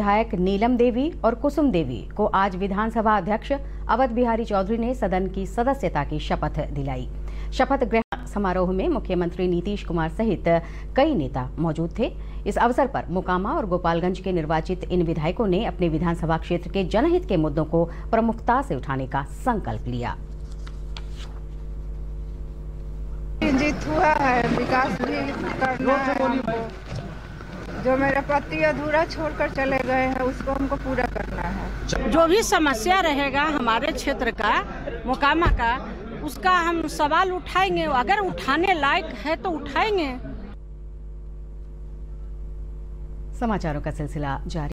विधायक नीलम देवी और कुसुम देवी को आज विधानसभा अध्यक्ष अवध बिहारी चौधरी ने सदन की सदस्यता की शपथ दिलाई। शपथ ग्रहण समारोह में मुख्यमंत्री नीतीश कुमार सहित कई नेता मौजूद थे। इस अवसर पर मोकामा और गोपालगंज के निर्वाचित इन विधायकों ने अपने विधानसभा क्षेत्र के जनहित के मुद्दों को प्रमुखता से उठाने का संकल्प लिया। जीत हुआ है, विकास भी। जो मेरा पति अधूरा छोड़कर चले गए हैं उसको हमको पूरा करना है। जो भी समस्या रहेगा हमारे क्षेत्र का मोकामा का उसका हम सवाल उठाएँगे। अगर उठाने लायक है तो उठाएँगे। समाचारों का सिलसिला जारी।